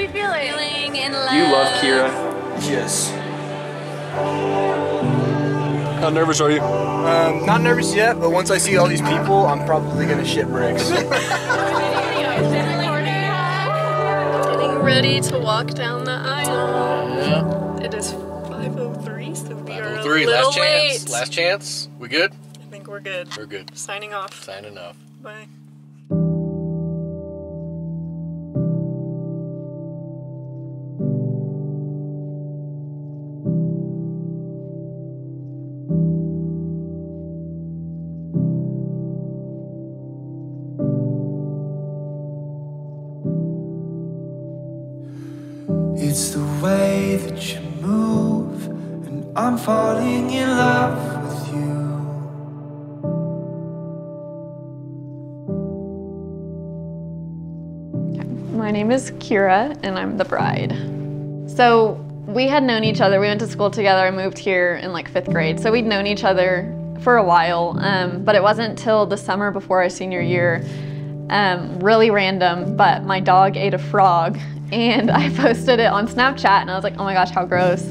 we feeling? Feeling in love. You love Kira? Yes. How nervous are you? Um, not nervous yet, but once I see all these people, I'm probably gonna shit bricks. Getting ready to walk down the aisle. Yeah. It is 5.03, so we are a Three, little last chance. late. Last chance. We good? I think we're good. We're good. Signing off. Signing off. Bye. I'm falling in love with you. My name is Kira, and I'm the bride. So we had known each other. We went to school together. I moved here in like fifth grade. So we'd known each other for a while, um, but it wasn't till the summer before our senior year. Um, really random, but my dog ate a frog, and I posted it on Snapchat, and I was like, oh my gosh, how gross.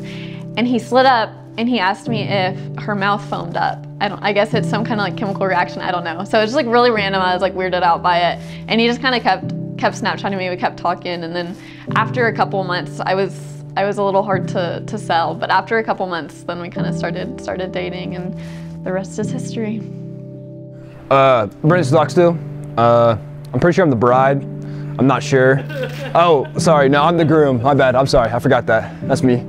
And he slid up and he asked me if her mouth foamed up. I don't. I guess it's some kind of like chemical reaction. I don't know. So it's just like really random. I was like weirded out by it, and he just kind of kept kept Snapchatting me. We kept talking, and then after a couple months, I was I was a little hard to to sell. But after a couple months, then we kind of started started dating, and the rest is history. Uh, Brent Stockstill. Uh, I'm pretty sure I'm the bride. I'm not sure. Oh, sorry. No, I'm the groom. My bad. I'm sorry. I forgot that. That's me.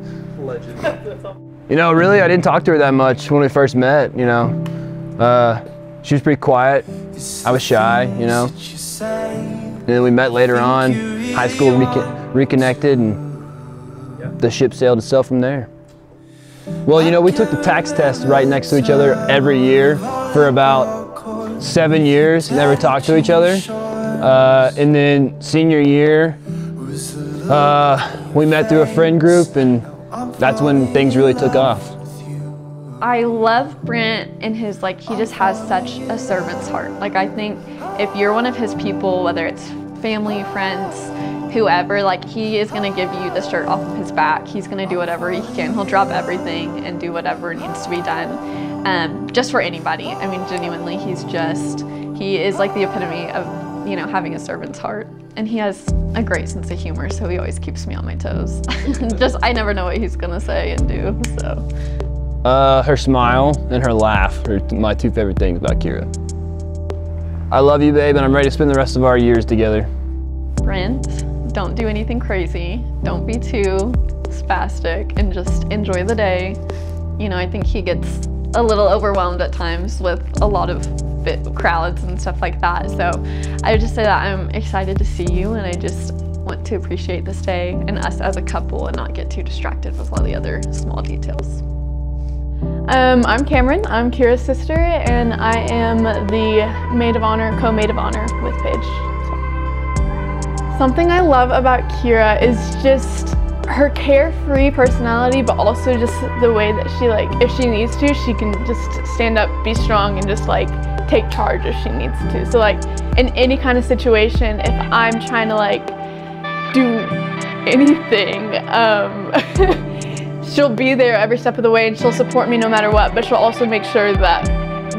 You know, really, I didn't talk to her that much when we first met. You know, uh, she was pretty quiet. I was shy. You know. And then we met later on, high school reco- reconnected, and the ship sailed itself from there. Well, you know, we took the TAKS test right next to each other every year for about seven years, never talked to each other. Uh, and then senior year, uh, we met through a friend group, and that's when things really took off. I love Brent and his like he just has such a servant's heart. Like I think if you're one of his people, whether it's family, friends, whoever, like he is gonna give you the shirt off of his back. He's gonna do whatever he can. He'll drop everything and do whatever needs to be done. Um, just for anybody. I mean genuinely he's just he is like the epitome of, you know, having a servant's heart. And he has a great sense of humor, so he always keeps me on my toes. just I never know what he's gonna say and do. So Uh, her smile and her laugh are my two favorite things about Kira. I love you, babe, and I'm ready to spend the rest of our years together. Brent, don't do anything crazy. Don't be too spastic and just enjoy the day. You know, I think he gets a little overwhelmed at times with a lot of bit crowds and stuff like that. So I would just say that I'm excited to see you and I just want to appreciate this day and us as a couple and not get too distracted with all the other small details. Um, I'm Cameron. I'm Kira's sister, and I am the maid of honor, co-maid of honor with Paige. So. Something I love about Kira is just her carefree personality, but also just the way that she like, if she needs to, she can just stand up, be strong, and just like take charge if she needs to. So like in any kind of situation, if I'm trying to like do anything. Um, she'll be there every step of the way and she'll support me no matter what, but she'll also make sure that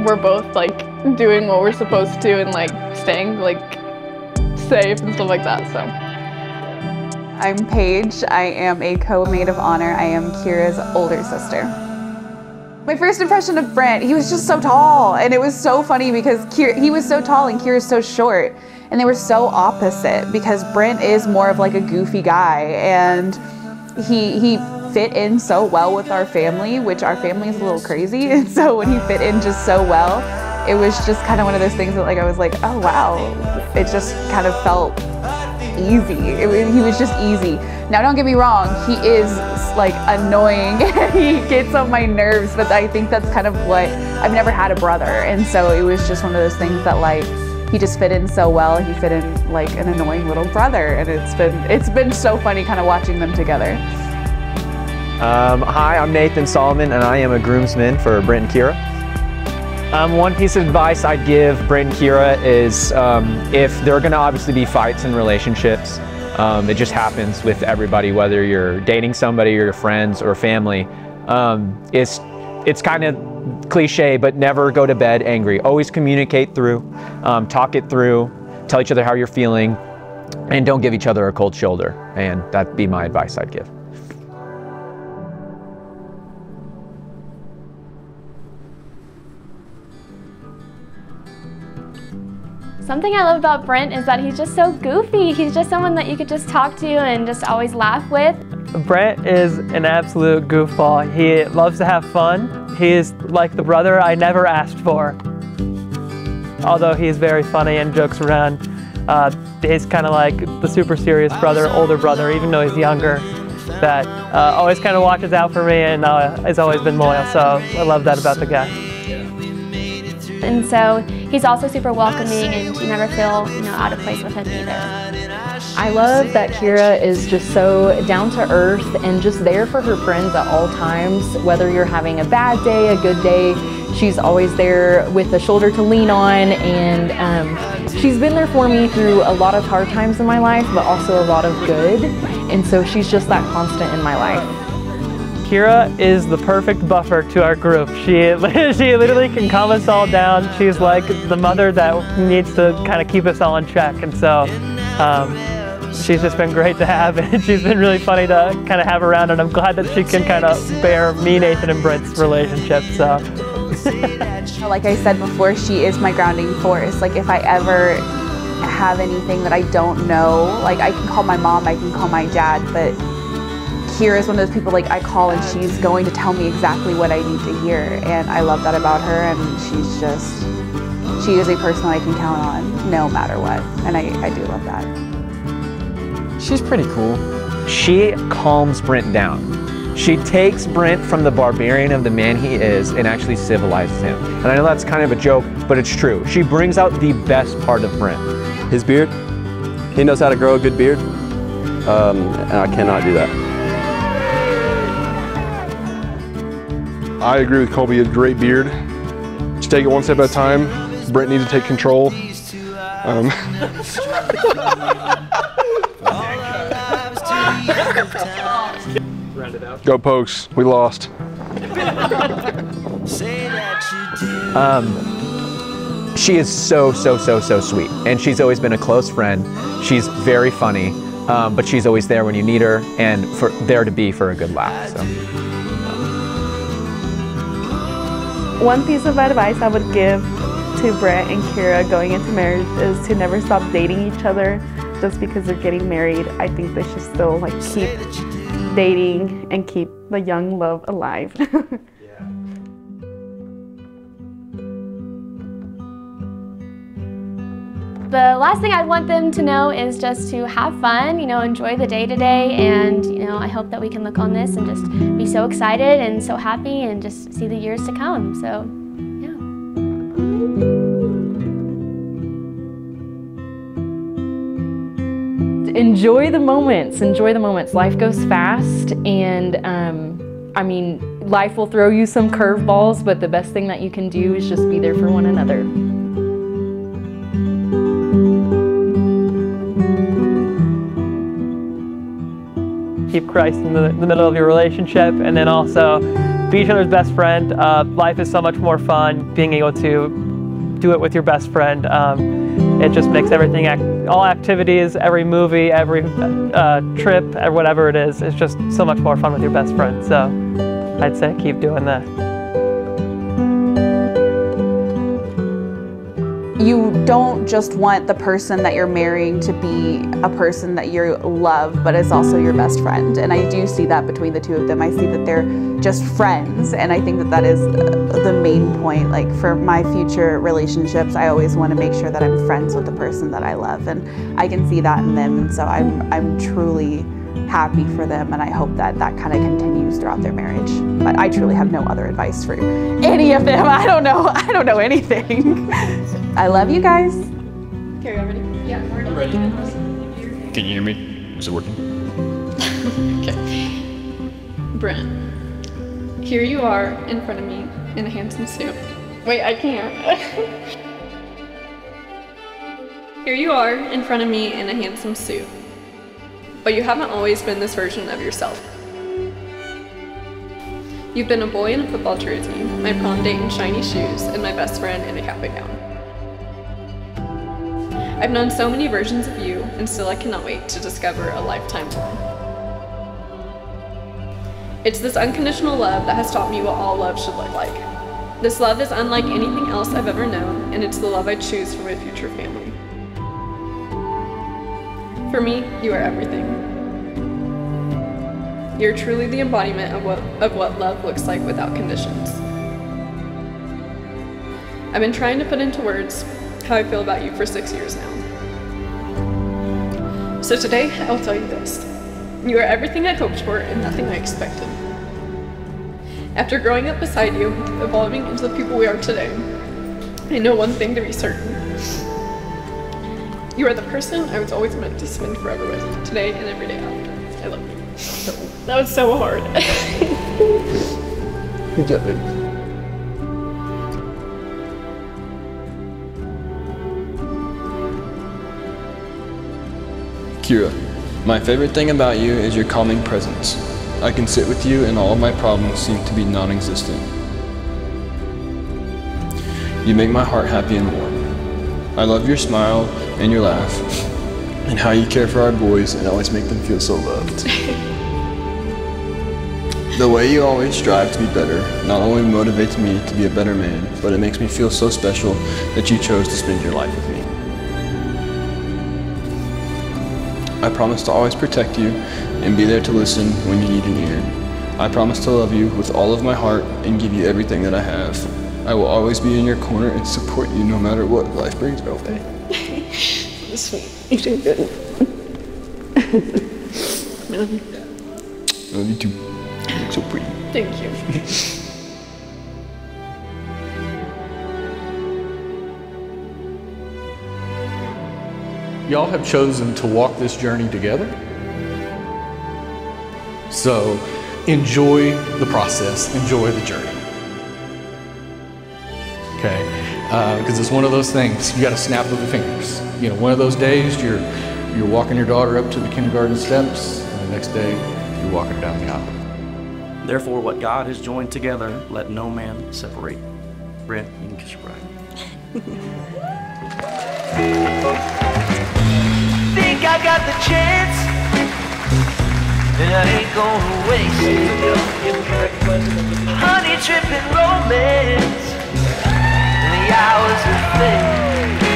we're both like doing what we're supposed to and like staying like safe and stuff like that. So I'm Paige. I am a co-maid of honor. I am Kira's older sister. My first impression of Brent, he was just so tall, and it was so funny because he was so tall and Kira's so short, and they were so opposite because Brent is more of like a goofy guy, and he he fit in so well with our family, which our family is a little crazy, and so when he fit in just so well, it was just kind of one of those things that like I was like, oh wow, it just kind of felt easy. It, he was just easy. Now, don't get me wrong, he is like annoying. he gets on my nerves, but I think that's kind of what I've never had a brother, and so it was just one of those things that like he just fit in so well. He fit in like an annoying little brother, and it's been it's been so funny kind of watching them together. Um, hi, I'm Nathan Solomon, and I am a groomsman for Brent and Kira. Um, one piece of advice I'd give Brent and Kira is um, if there are going to obviously be fights in relationships, Um, it just happens with everybody, whether you're dating somebody or your friends or family. Um, it's it's kind of cliche, but never go to bed angry. Always communicate through, um, talk it through, tell each other how you're feeling, and don't give each other a cold shoulder. And that'd be my advice I'd give. Something I love about Brent is that he's just so goofy. He's just someone that you could just talk to and just always laugh with. Brent is an absolute goofball. He loves to have fun. He is like the brother I never asked for. Although he's very funny and jokes around, uh, he's kind of like the super serious brother, older brother, even though he's younger, that uh, always kind of watches out for me and uh, has always been loyal. So I love that about the guy. And so he's also super welcoming and you never feel, you know, out of place with him either. I love that Kira is just so down to earth and just there for her friends at all times. Whether you're having a bad day, a good day, she's always there with a shoulder to lean on. And um, she's been there for me through a lot of hard times in my life, but also a lot of good. And so she's just that constant in my life. Kira is the perfect buffer to our group. She, she literally can calm us all down. She's like the mother that needs to kind of keep us all in check. And so um, she's just been great to have and she's been really funny to kind of have around and I'm glad that she can kind of bear me, Nathan, and Brent's relationship. So. like I said before, she is my grounding force. Like if I ever have anything that I don't know, like I can call my mom, I can call my dad, but Kira is one of those people like I call and she's going to tell me exactly what I need to hear and I love that about her and she's just she is a person I can count on no matter what and I, I do love that. She's pretty cool. She calms Brent down. She takes Brent from the barbarian of the man he is and actually civilizes him. And I know that's kind of a joke, but it's true. She brings out the best part of Brent. His beard. He knows how to grow a good beard. Um, and I cannot do that. I agree with Colby, a great beard. Just take it one step at a time. Brent needs to take control. Um, Go Pokes, we lost. Um, she is so, so, so, so sweet. And she's always been a close friend. She's very funny, um, but she's always there when you need her and for there to be for a good laugh. So. One piece of advice I would give to Brett and Kira going into marriage is to never stop dating each other just because they're getting married. I think they should still like keep dating and keep the young love alive. The last thing I'd want them to know is just to have fun, you know, enjoy the day today, and you know, I hope that we can look on this and just be so excited and so happy and just see the years to come. So, yeah. Enjoy the moments. Enjoy the moments. Life goes fast, and um, I mean, life will throw you some curveballs, but the best thing that you can do is just be there for one another. Christ in the, the, middle of your relationship, and then also be each other's best friend. Uh, life is so much more fun being able to do it with your best friend. Um, it just makes everything, act, all activities, every movie, every uh, trip, whatever it is, it's just so much more fun with your best friend. So I'd say keep doing that. You don't just want the person that you're marrying to be a person that you love, but is also your best friend. And I do see that between the two of them. I see that they're just friends. And I think that that is the main point. Like for my future relationships, I always want to make sure that I'm friends with the person that I love. And I can see that in them. And so I'm, I'm truly happy for them and I hope that that kind of continues throughout their marriage. But I truly have no other advice for any of them. I don't know. I don't know anything. I love you guys. Okay, are ready? Yeah, we're I'm ready. Can you hear me? Is it working? okay. Brent, here you are in front of me in a handsome suit. Wait, I can't. here you are in front of me in a handsome suit. But you haven't always been this version of yourself. You've been a boy in a football jersey, my prom date in shiny shoes, and my best friend in a cap and gown. I've known so many versions of you, and still I cannot wait to discover a lifetime one. It's this unconditional love that has taught me what all love should look like. This love is unlike anything else I've ever known, and it's the love I choose for my future family. For me, you are everything. You're truly the embodiment of what, of what love looks like without conditions. I've been trying to put into words how I feel about you for six years now. So today, I'll tell you this. You are everything I hoped for and nothing I expected. After growing up beside you, evolving into the people we are today, I know one thing to be certain. You are the person I was always meant to spend forever with, today and every day after. I love you. That was so hard. Good job, baby. Kira, my favorite thing about you is your calming presence. I can sit with you and all of my problems seem to be non-existent. You make my heart happy and warm. I love your smile and your laugh, and how you care for our boys and always make them feel so loved. the way you always strive to be better not only motivates me to be a better man, but it makes me feel so special that you chose to spend your life with me. I promise to always protect you and be there to listen when you need an ear. I promise to love you with all of my heart and give you everything that I have. I will always be in your corner and support you no matter what life brings oh, my way. Sweet. You did good. Love you. Love you too. You look so pretty. Thank you. Y'all have chosen to walk this journey together. So enjoy the process, enjoy the journey. Okay? Uh, because it's one of those things, you got to snap of the fingers. You know, one of those days you're, you're walking your daughter up to the kindergarten steps, and the next day you're walking down the aisle. Therefore, what God has joined together, let no man separate. Brent, you can kiss your bride. Think I got the chance, and I ain't gonna waste it. Honey dripping romance, and the hours are fade.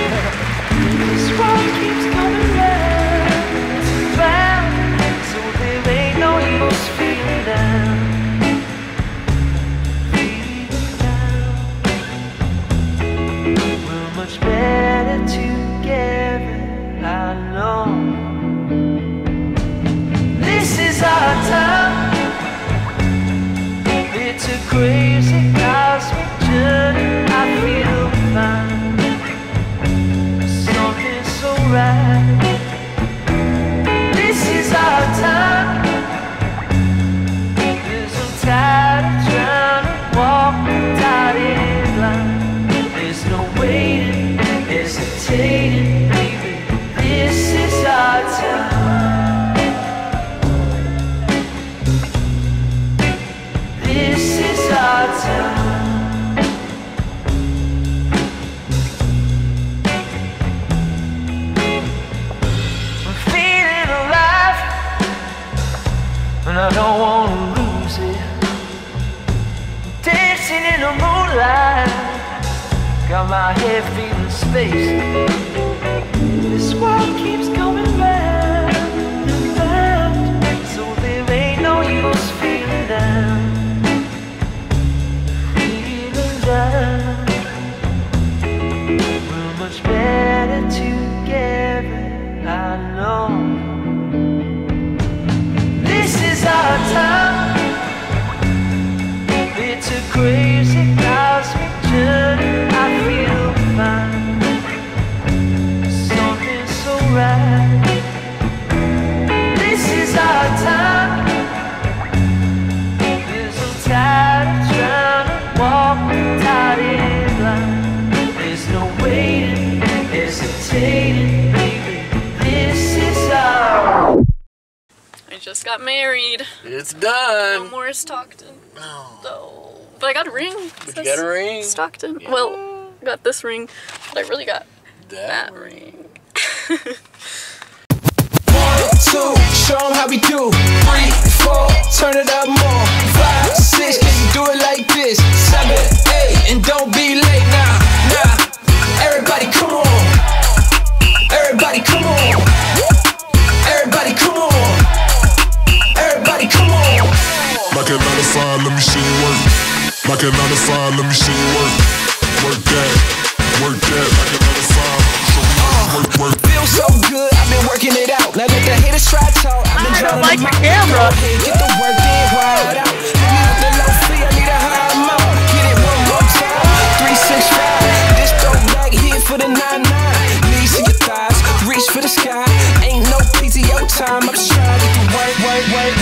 And I don't wanna lose it. Dancing in the moonlight, got my head feeling space. This world keeps coming round just got married. It's done. No more Stockton. No. But I got a ring. It But you got a ring. Stockton. Well, I got this ring, but I really got that, ring. One, two, show 'em how we do. Three, four, turn it up more. Five, six, can you do it like this? Seven, eight, and don't be late now. Now, everybody come on. Everybody come on. Everybody come on. Knock it out of five, let me see you work. Knock it out of five, let me see you work. Work that, work that. Knock it out of five, show me how to work, work. Uh, Feels so good, I've been working it out. Now let the haters try talk. I've been I don't like the my- camera. Get the work in, ride out. Hit me the low fee, I need a high amount. Hit it one more time. Three, six, five. This throw back here for the nine nine. Knees to your thighs, reach for the sky. Ain't no PTO time. I'm just trying to get the work, work, work,